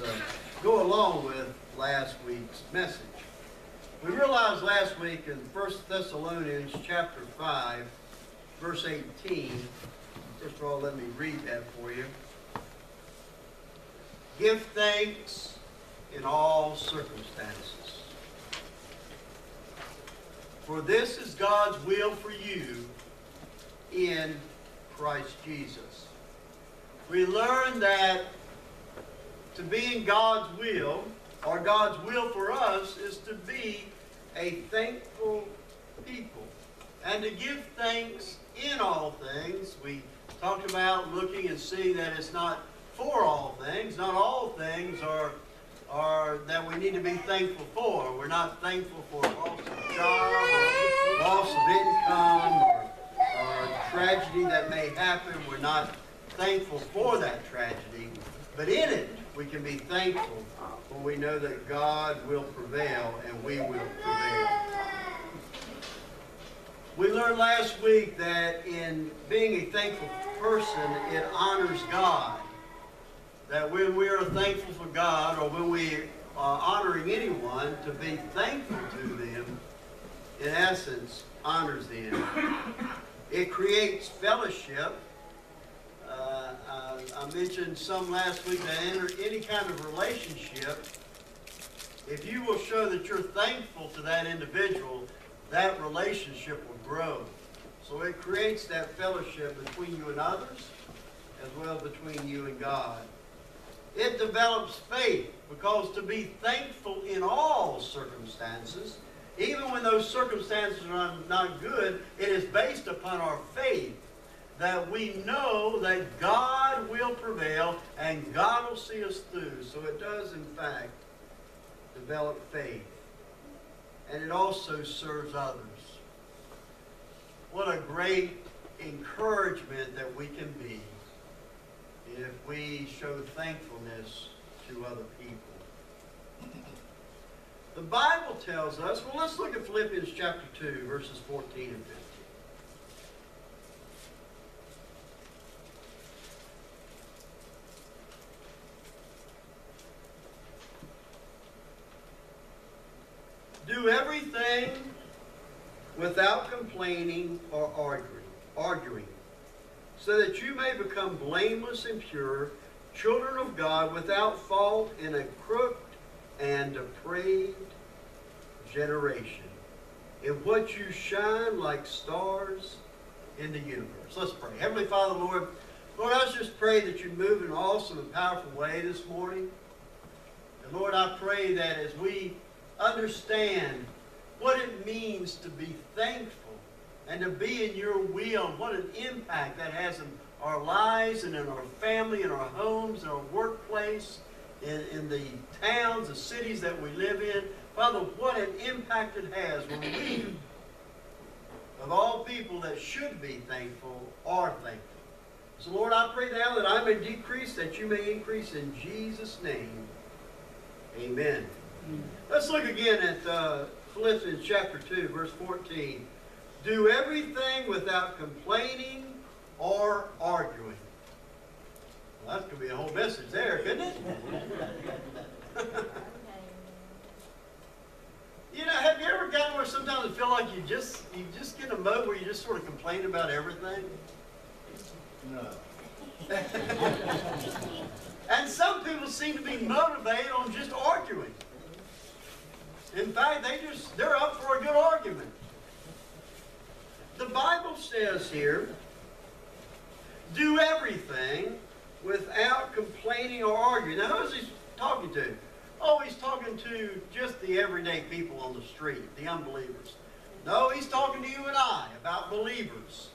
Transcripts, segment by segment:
uh, go along with last week's message. We realized last week in 1 Thessalonians chapter 5, verse 18, first of all, let me read that for you. Give thanks in all circumstances. For this is God's will for you in Christ Jesus. We learn that to be in God's will, or God's will for us, is to be a thankful people and to give thanks in all things. We talked about looking and seeing that it's not for all things. Not all things are are that we need to be thankful for. We're not thankful for loss of job or loss of income or, or tragedy that may happen. We're not thankful for that tragedy. But in it, we can be thankful when we know that God will prevail and we will prevail. We learned last week that in being a thankful person, it honors God. That when we are thankful for God or when we are honoring anyone, to be thankful to them, in essence, honors them. It creates fellowship. I mentioned some last week that enter any kind of relationship, if you will show that you're thankful to that individual, that relationship will grow. So it creates that fellowship between you and others, as well between you and God. It develops faith because to be thankful in all circumstances even when those circumstances are not good, it is based upon our faith that we know that God will prevail and God will see us through. So it does, in fact, develop faith. And it also serves others. What a great encouragement that we can be if we show thankfulness to other people. The Bible tells us, well, let's look at Philippians chapter 2, verses 14 and 15. Do everything without complaining or arguing, arguing, so that you may become blameless and pure, children of God without fault in a crooked and depraved generation, in what you shine like stars in the universe. Let's pray. Heavenly Father, Lord, Lord, I just pray that you move in an awesome and powerful way this morning. And Lord, I pray that as we understand what it means to be thankful and to be in your will, what an impact that has in our lives and in our family, in our homes, in our workplace, in, in the towns, the cities that we live in. Father, what an impact it has when we, of all people that should be thankful, are thankful. So, Lord, I pray now that I may decrease, that you may increase in Jesus' name. Amen. Let's look again at uh, Philippians chapter 2, verse 14. Do everything without complaining or arguing. Well, that's going to be a whole message there, couldn't it? you know, have you ever gotten where sometimes you feel like you just you just get a mode where you just sort of complain about everything? No. And some people seem to be motivated on just arguing. In fact, they just they're up for a good argument. The Bible says here, do everything without complaining or arguing. Now, who's he talking to? Oh, he's talking to just the everyday people on the street, the unbelievers. No, he's talking to you and I about believers.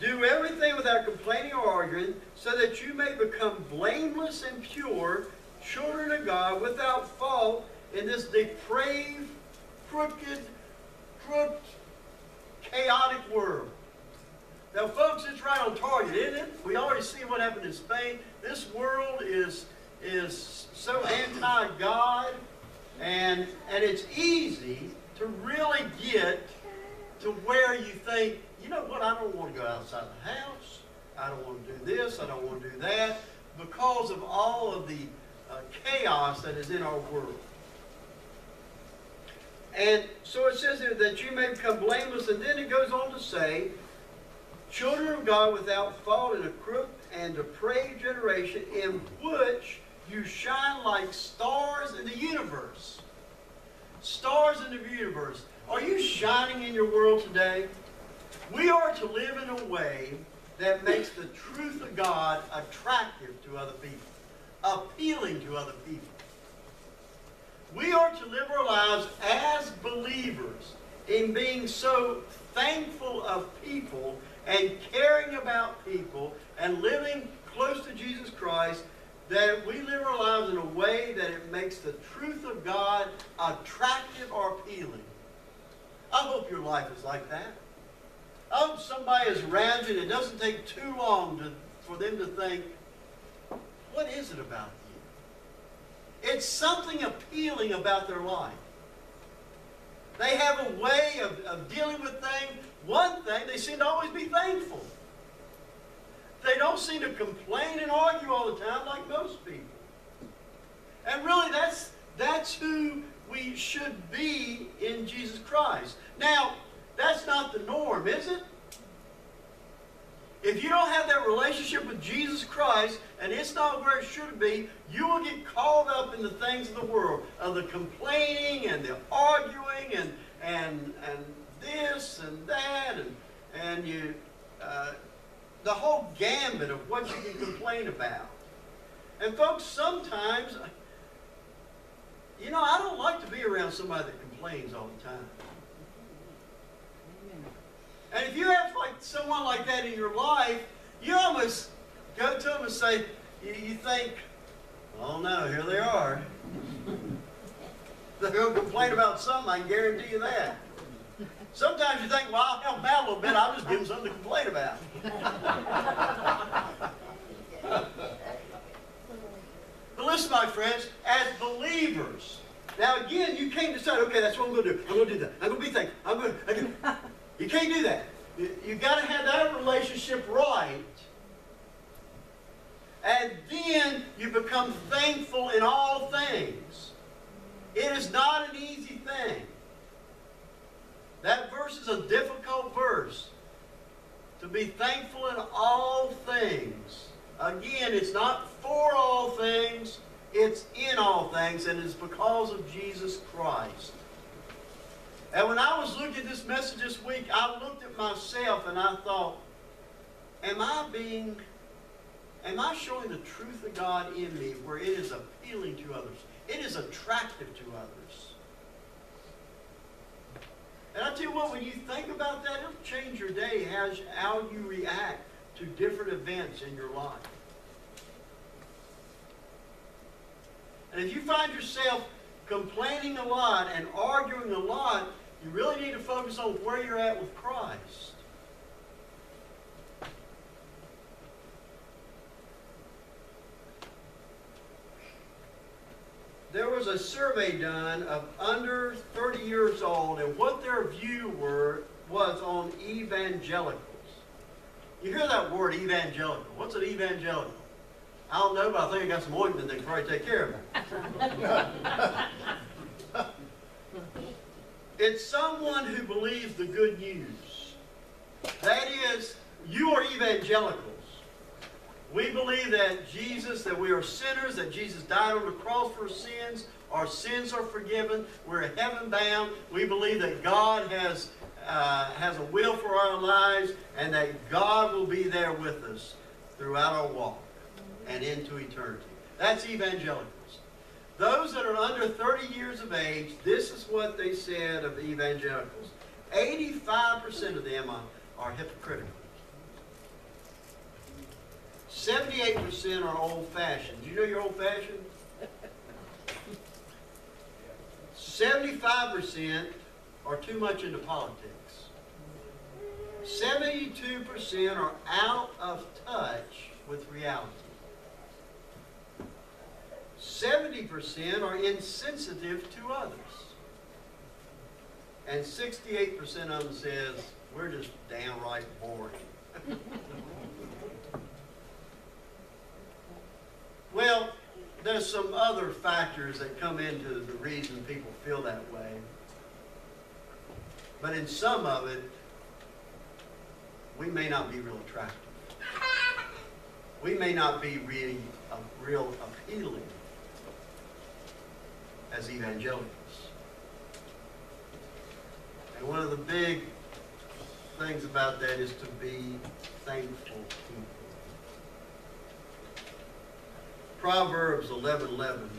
Do everything without complaining or arguing, so that you may become blameless and pure, children of God, without fault in this depraved, crooked, crooked, chaotic world. Now, folks, it's right on target, isn't it? We already see what happened in Spain. This world is is so anti-God, and and it's easy to really get to where you think, you know what, I don't want to go outside the house. I don't want to do this. I don't want to do that because of all of the uh, chaos that is in our world. And so it says that you may become blameless, and then it goes on to say, children of God without fault in a crooked and depraved generation in which you shine like stars in the universe. Stars in the universe. Are you shining in your world today? We are to live in a way that makes the truth of God attractive to other people, appealing to other people. We are to live our lives as believers in being so thankful of people and caring about people and living close to Jesus Christ that we live our lives in a way that it makes the truth of God attractive or appealing. I hope your life is like that. I hope somebody is around you and it doesn't take too long to, for them to think, what is it about? It's something appealing about their life. They have a way of, of dealing with things. One thing, they seem to always be thankful. They don't seem to complain and argue all the time like most people. And really, that's, that's who we should be in Jesus Christ. Now, that's not the norm, is it? If you don't have that relationship with Jesus Christ and it's not where it should be, you will get caught up in the things of the world, of the complaining and the arguing and and and this and that and and you uh, the whole gambit of what you can complain about. And folks, sometimes You know, I don't like to be around somebody that complains all the time. And if you have like someone like that in your life, you almost go to them and say, you, you think, oh no, here they are. They're going to complain about something, I can guarantee you that. Sometimes you think, well, I'll help out a little bit, I'll just give them something to complain about. But listen, my friends, as believers, now again, you can't decide, okay, that's what I'm going to do. I'm going to do that. I'm going to be thankful. I'm going to. You can't do that. You've got to have that relationship right. And then you become thankful in all things. It is not an easy thing. That verse is a difficult verse. To be thankful in all things. Again, it's not for all things, it's in all things, and it's because of Jesus Christ. And when I was looking at this message this week, I looked at myself and I thought, am I being, am I showing the truth of God in me where it is appealing to others? It is attractive to others. And I tell you what, when you think about that, it'll change your day, how, how you react to different events in your life. And if you find yourself complaining a lot and arguing a lot, you really need to focus on where you're at with Christ. There was a survey done of under 30 years old and what their view were was on evangelicals. You hear that word evangelical. What's an evangelical? I don't know, but I think I got some ointment that can probably take care of it. it's someone who believes the good news. That is, you are evangelicals. We believe that Jesus, that we are sinners, that Jesus died on the cross for our sins, our sins are forgiven, we're heaven bound. We believe that God has, uh, has a will for our lives and that God will be there with us throughout our walk and into eternity. That's evangelicals. Those that are under 30 years of age, this is what they said of evangelicals. 85% of them are, are hypocritical. 78% are old-fashioned. Do you know you're old-fashioned? 75% are too much into politics. 72% are out of touch with reality. 70% are insensitive to others. And 68% of them says, we're just downright boring. well, there's some other factors that come into the reason people feel that way. But in some of it, we may not be real attractive. We may not be really uh, real appealing as evangelicals. And one of the big things about that is to be thankful people. Proverbs 11, 11.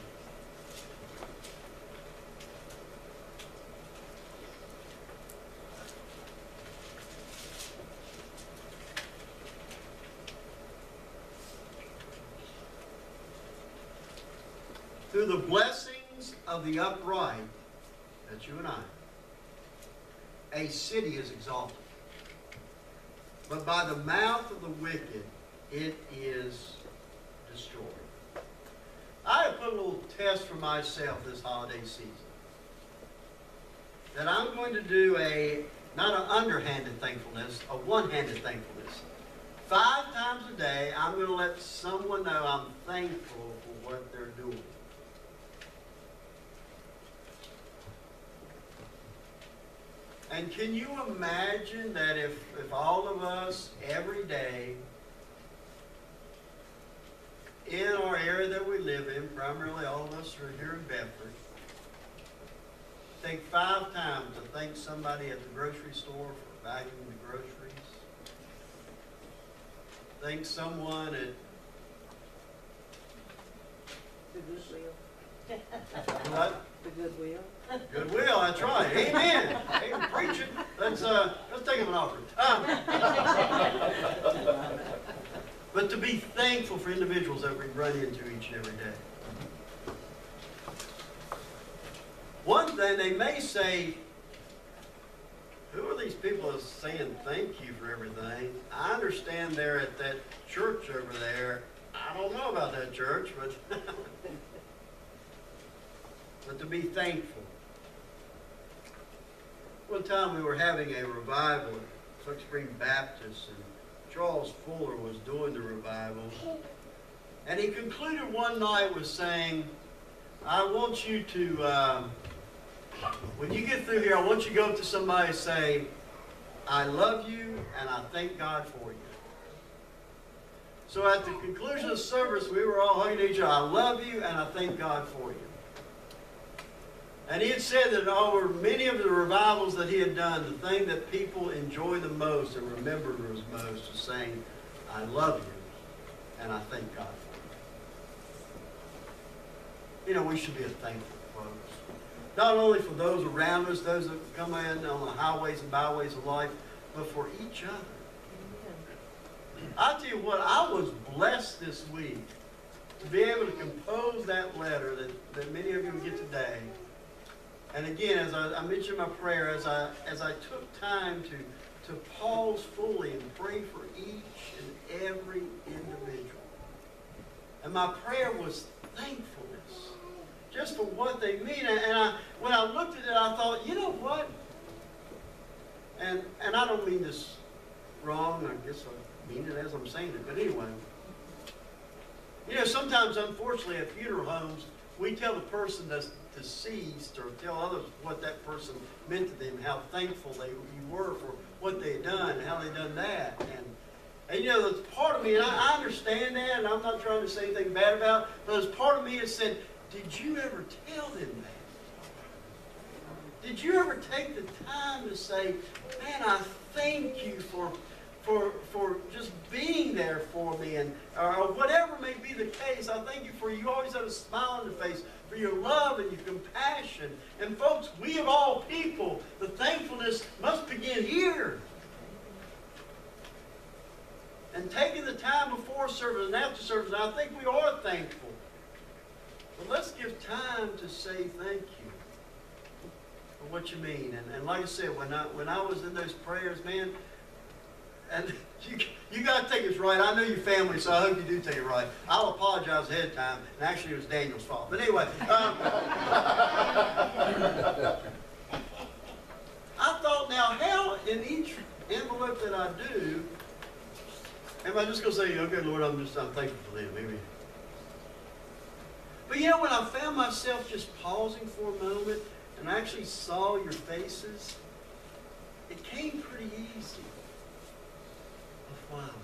Through the blessings of the upright, that's you and I, a city is exalted. But by the mouth of the wicked, it is destroyed. I have put a little test for myself this holiday season. That I'm going to do a, not an underhanded thankfulness, a one-handed thankfulness. Five times a day, I'm going to let someone know I'm thankful for what they're doing. And can you imagine that if, if all of us every day in our area that we live in, primarily all of us are here in Bedford, take five times to thank somebody at the grocery store for valuing the groceries. Thank someone at. What? The goodwill. Goodwill, that's right. Amen. Amen. Preach it. Let's, uh, let's take him an offering. But to be thankful for individuals that we run into each and every day. One thing, they may say, who are these people that's saying thank you for everything? I understand they're at that church over there. I don't know about that church, but, but to be thankful. One time we were having a revival at Silk Spring Baptist, and Charles Fuller was doing the revival. And he concluded one night with saying, I want you to, um, when you get through here, I want you to go up to somebody and say, I love you and I thank God for you. So at the conclusion of service, we were all hugging each other. I love you and I thank God for you. And he had said that over many of the revivals that he had done, the thing that people enjoy the most and remember most was saying, I love you and I thank God for you. You know, we should be a thankful folks. Not only for those around us, those that come in on the highways and byways of life, but for each other. I tell you what, I was blessed this week to be able to compose that letter that, that many of you get today. And again, as I, I mentioned my prayer, as I as I took time to to pause fully and pray for each and every individual. And my prayer was thankfulness, just for what they mean. And I, when I looked at it, I thought, you know what? And and I don't mean this wrong. I guess I mean it as I'm saying it. But anyway, you know, sometimes, unfortunately, at funeral homes, we tell the person that's deceased or tell others what that person meant to them, how thankful they you were for what they had done, how they done that. And, and you know, there's part of me, and I, I understand that, and I'm not trying to say anything bad about it, but there's part of me that said, did you ever tell them that? Did you ever take the time to say, man, I thank you for for, for just being there for me and uh, or whatever may be the case. I thank you for you always have a smile on your face, for your love and your compassion. And folks, we of all people, the thankfulness must begin here. And taking the time before service and after service, and I think we are thankful. But let's give time to say thank you for what you mean. And, and like I said, when I when I was in those prayers, man, and you, you got to take this right. I know your family, so I hope you do take it right. I'll apologize ahead of time. And actually, it was Daniel's fault. But anyway, um, I thought, now, how in each envelope that I do, am I just going to say, okay, Lord, I'm just I'm thankful for them? Maybe. But you know, when I found myself just pausing for a moment and I actually saw your faces, it came pretty easy why I'm.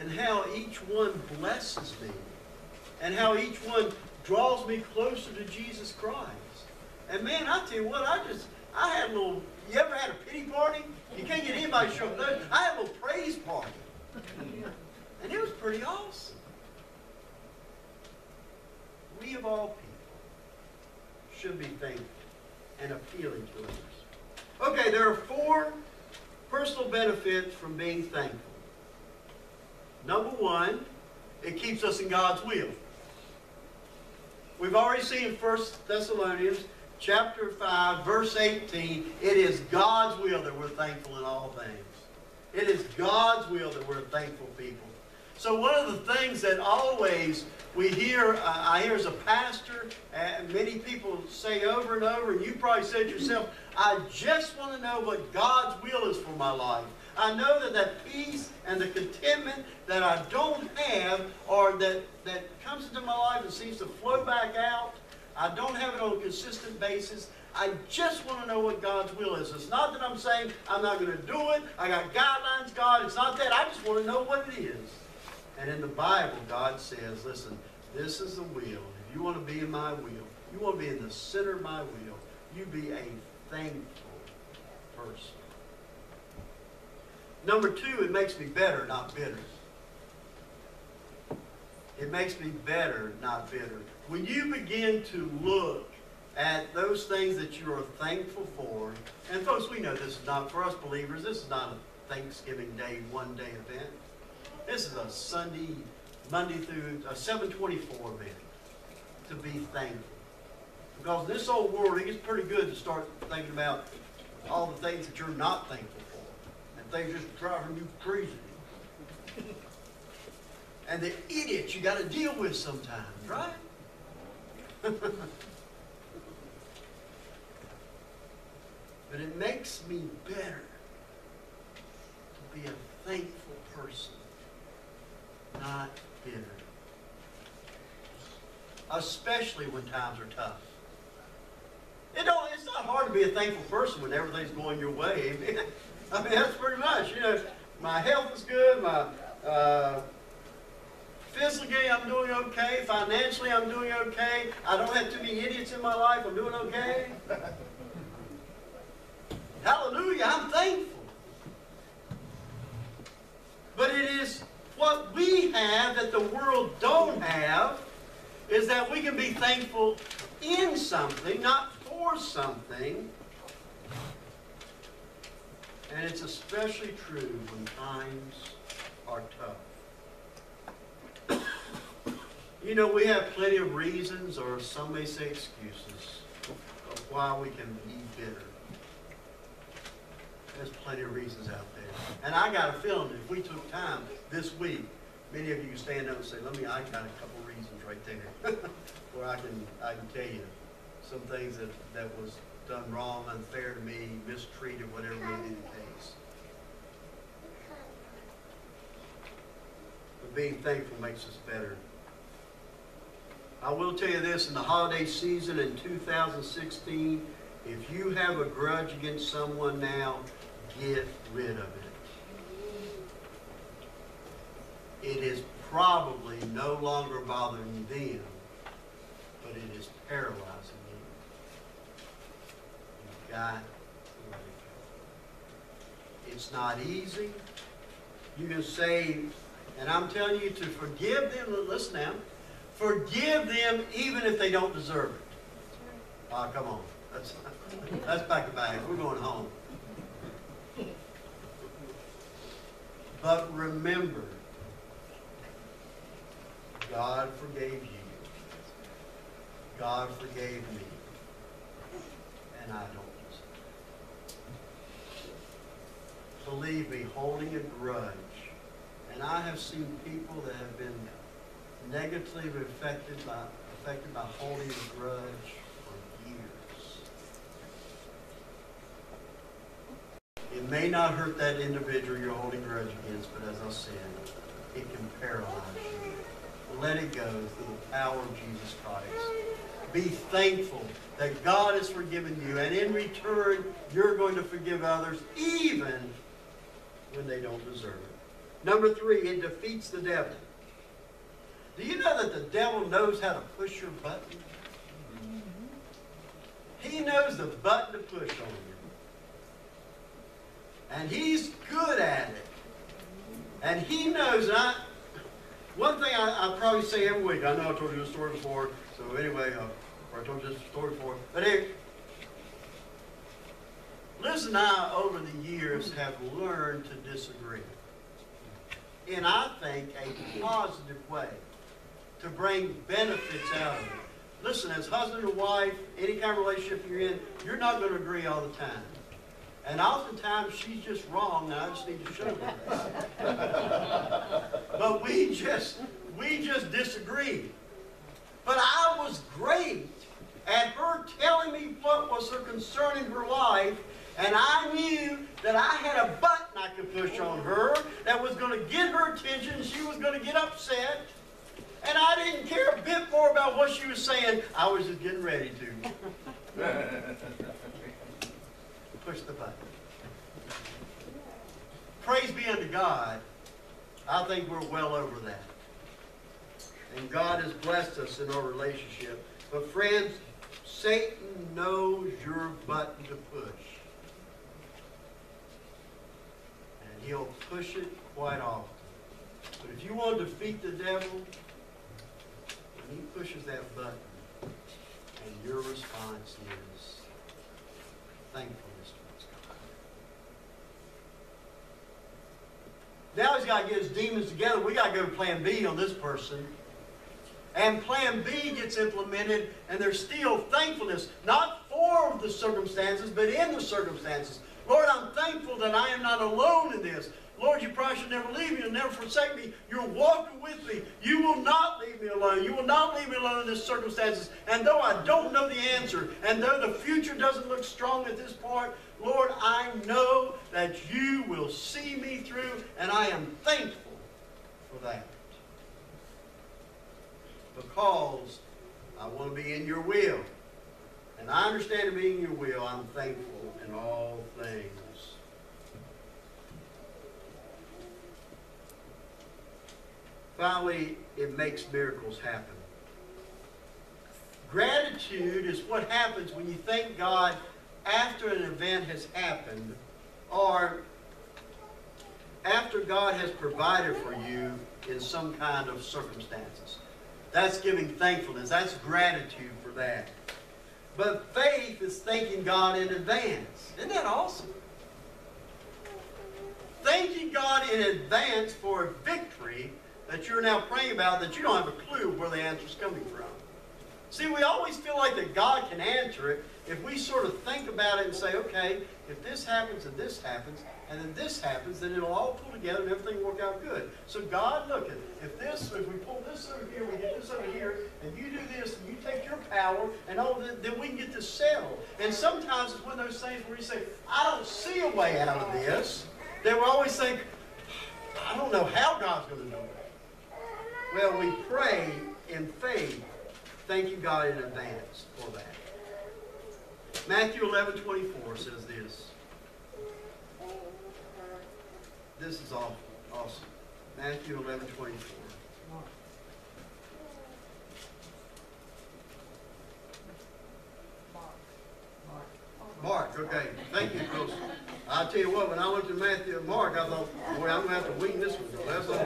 And how each one blesses me. And how each one draws me closer to Jesus Christ. And man, I tell you what, I just, I had a little, you ever had a pity party? You can't get anybody to show up. there. I had a little praise party. And it was pretty awesome. We of all people should be thankful and appealing to others. Okay, there are four personal benefits from being thankful. Number one, it keeps us in God's will. We've already seen in 1 Thessalonians chapter 5, verse 18, it is God's will that we're thankful in all things. It is God's will that we're thankful people. So one of the things that always we hear, uh, I hear as a pastor, and many people say over and over, and you probably said yourself, I just want to know what God's will is for my life. I know that that peace and the contentment that I don't have or that, that comes into my life and seems to flow back out, I don't have it on a consistent basis. I just want to know what God's will is. It's not that I'm saying I'm not going to do it. I got guidelines, God. It's not that. I just want to know what it is. And in the Bible, God says, listen, this is the will. If you want to be in my will, you want to be in the center of my will, you be a thankful person. Number two, it makes me better, not bitter. It makes me better, not bitter. When you begin to look at those things that you are thankful for, and folks, we know this is not, for us believers, this is not a Thanksgiving Day, one day event. This is a Sunday, Monday through, a 724 event to be thankful. Because this old world, it gets pretty good to start thinking about all the things that you're not thankful for. And things just driving you crazy. And the idiots you got to deal with sometimes, right? but it makes me better to be a thankful person, not bitter. Especially when times are tough. It don't, it's not hard to be a thankful person when everything's going your way. Amen. I mean, that's pretty much, you know, my health is good, my uh, physically I'm doing okay, financially I'm doing okay, I don't have too many idiots in my life, I'm doing okay. Hallelujah, I'm thankful. But it is what we have that the world don't have is that we can be thankful in something, not for something. And it's especially true when times are tough. You know, we have plenty of reasons, or some may say excuses, of why we can be bitter. There's plenty of reasons out there. And I got a feeling if we took time this week, many of you stand up and say, let me, I got a couple reasons right there. Where I can, I can tell you some things that, that was done wrong, unfair to me, mistreated, whatever may be the case. But being thankful makes us better. I will tell you this, in the holiday season in 2016, if you have a grudge against someone now, get rid of it. It is probably no longer bothering them, but it is paralyzing you. You've got to let it go. It's not easy. You can say, and I'm telling you to forgive them, listen now, forgive them even if they don't deserve it. Ah, come on. That's, that's back to back. We're going home. But remember, God forgave you. God forgave me. And I don't. Believe me, holding a grudge. And I have seen people that have been negatively affected by, affected by holding a grudge for years. It may not hurt that individual you're holding grudge against, but as I said, it can paralyze you. Let it go through the power of Jesus Christ. Be thankful that God has forgiven you, and in return, you're going to forgive others even when they don't deserve it. Number three, it defeats the devil. Do you know that the devil knows how to push your button? He knows the button to push on you. And he's good at it. And he knows, and one thing I, I probably say every week, I know I told you this story before, so anyway, uh, or I told you this story before, but hey, Liz and I, over the years, have learned to disagree. In, I think, a positive way to bring benefits out of it. Listen, as husband and wife, any kind of relationship you're in, you're not going to agree all the time. And oftentimes she's just wrong, and I just need to show her. but we just, we just disagreed. But I was great at her telling me what was her concern in her life, and I knew that I had a button I could push on her that was going to get her attention, she was going to get upset. And I didn't care a bit more about what she was saying. I was just getting ready to. Push the button. Praise be unto God. I think we're well over that. And God has blessed us in our relationship. But friends, Satan knows your button to push. And he'll push it quite often. But if you want to defeat the devil, when he pushes that button and your response is thankfulness towards God. Now he's got to get his demons together. We got to go to plan B on this person. And plan B gets implemented, and there's still thankfulness, not for the circumstances, but in the circumstances. Lord, I'm thankful that I am not alone in this. Lord, you probably should never leave me and never forsake me. You're walking with me. You will not leave me alone. You will not leave me alone in this circumstances. And though I don't know the answer, and though the future doesn't look strong at this point, Lord, I know that you will see me through, and I am thankful for that. Because I want to be in your will. And I understand to be in your will, I'm thankful in all things. Finally, it makes miracles happen. Gratitude is what happens when you thank God after an event has happened or after God has provided for you in some kind of circumstances. That's giving thankfulness. That's gratitude for that. But faith is thanking God in advance. Isn't that awesome? Thanking God in advance for victory that you're now praying about that you don't have a clue where the answer's coming from. See, we always feel like that God can answer it if we sort of think about it and say, okay, if this happens and this happens, and then this happens, then it'll all pull together and everything will work out good. So God, look, if this, if we pull this over here, we get this over here, and you do this, and you take your power, and all, then, then we can get this settled. And sometimes it's one of those things where you say, I don't see a way out of this. They will always think, I don't know how God's going to it. Well, we pray in faith, Thank you, God in advance for that. Matthew 11, 24 says this. This is awesome. Matthew 11, 24. Mark, okay. Thank you, I'll tell you what, when I looked at Matthew and Mark, I thought, boy, I'm going to have to wean this one. That's what I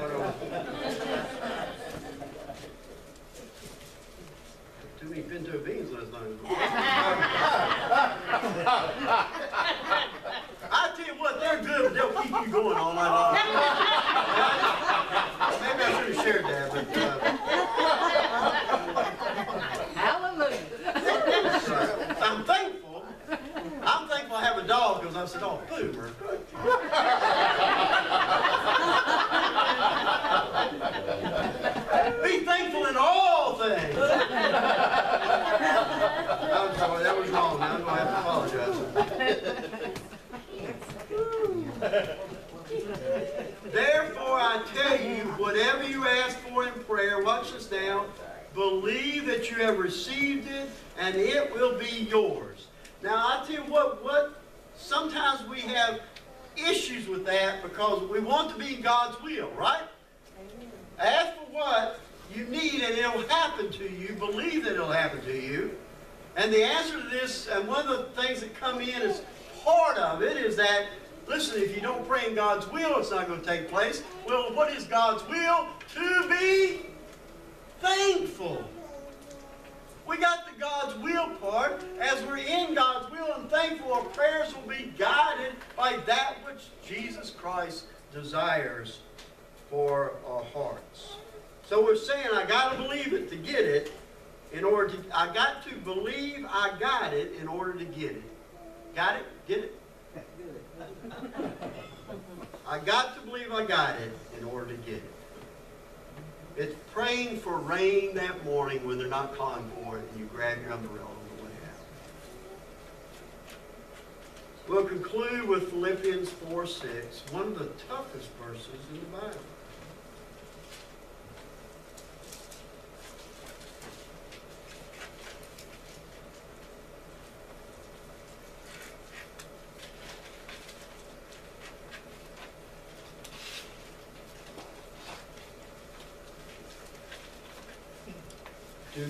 Too many pinto beans last night. I tell you what, they're good, but they'll keep you going all night long. Maybe I should have shared that, but uh, Hallelujah. I'm thankful. I'm thankful I have a dog because I said, oh, Boomer. Be thankful in all things. I'm sorry, that was wrong. Now I'm going to have to apologize. Therefore, I tell you, whatever you ask for in prayer, watch this now, believe that you have received it, and it will be yours. Now, I tell you what, what sometimes we have issues with that because we want to be in God's will, right? Ask for what you need, and it'll happen to you. Believe that it'll happen to you. And the answer to this, and one of the things that come in as part of it, is that Listen, if you don't pray in God's will, it's not going to take place. Well, what is God's will? To be thankful. We got the God's will part. As we're in God's will and thankful, our prayers will be guided by that which Jesus Christ desires for our hearts. So we're saying, I got to believe it to get it. In order to, I got to believe I got it in order to get it. Got it? Get it? I got to believe I got it in order to get it. It's praying for rain that morning when they're not calling for it and you grab your umbrella on the way out. We'll conclude with Philippians 4 6, one of the toughest verses in the Bible.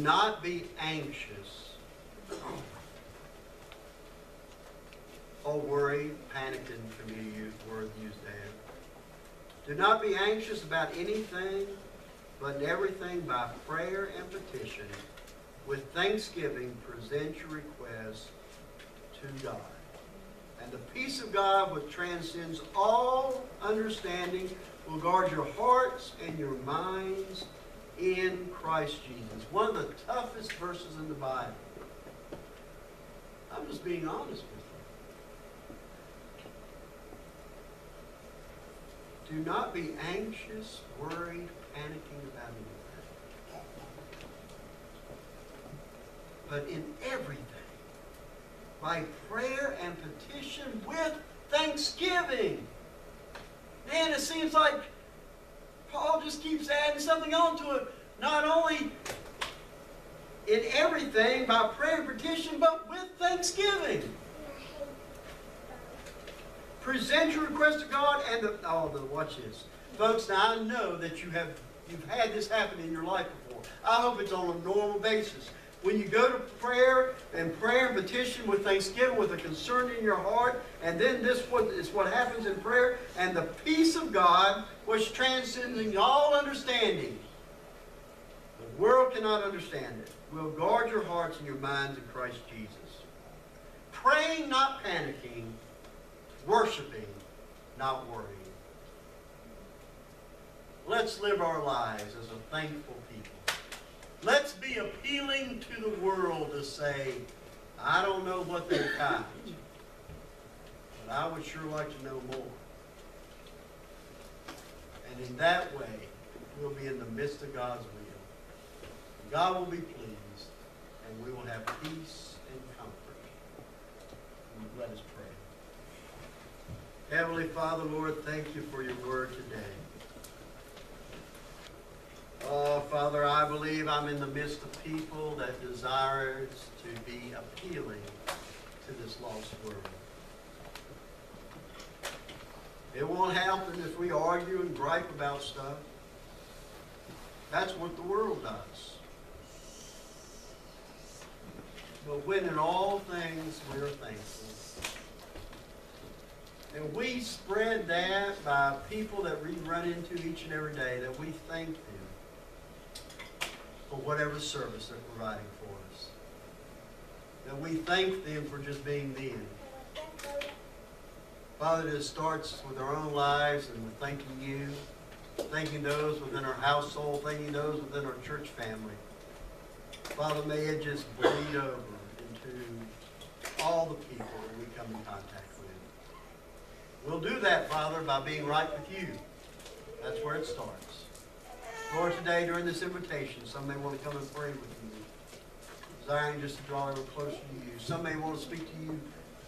Not be anxious or worried, panicked, and familiar word used there. Do not be anxious about anything, but in everything by prayer and petition, with thanksgiving, present your requests to God. And the peace of God, which transcends all understanding, will guard your hearts and your minds in Christ Jesus. One of the toughest verses in the Bible. I'm just being honest with you. Do not be anxious, worried, panicking about anything. But in everything, by prayer and petition with thanksgiving. Man, it seems like Paul just keeps adding something onto it. Not only in everything by prayer and petition, but with thanksgiving. Present your request to God and the oh the watch this. Folks, now I know that you have you've had this happen in your life before. I hope it's on a normal basis. When you go to prayer and prayer and petition with thanksgiving, with a concern in your heart, and then this what is what happens in prayer, and the peace of God, which transcends all understanding. The world cannot understand it. Will guard your hearts and your minds in Christ Jesus. Praying, not panicking. Worshiping, not worrying. Let's live our lives as a thankful people. Let's be appealing to the world to say, I don't know what they've got, but I would sure like to know more. And in that way, we'll be in the midst of God's will. God will be pleased, and we will have peace and comfort. Let us pray. Heavenly Father, Lord, thank you for your word today. Oh, Father, I believe I'm in the midst of people that desires to be appealing to this lost world. It won't happen if we argue and gripe about stuff. That's what the world does. But when in all things we're thankful. And we spread that by people that we run into each and every day, that we thank them for whatever service they're providing for us. That we thank them for just being them. Father, it starts with our own lives and we're thanking you, thanking those within our household, thanking those within our church family. Father, may it just bleed over all the people that we come in contact with. We'll do that, Father, by being right with you. That's where it starts. Lord, today during this invitation, some may want to come and pray with you, desiring just to draw ever closer to you. Some may want to speak to you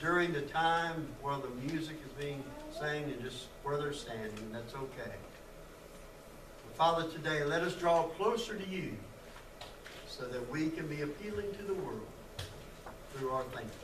during the time where the music is being sang and just where they're standing, and that's okay. But Father, today, let us draw closer to you so that we can be appealing to the world through our thankfulness.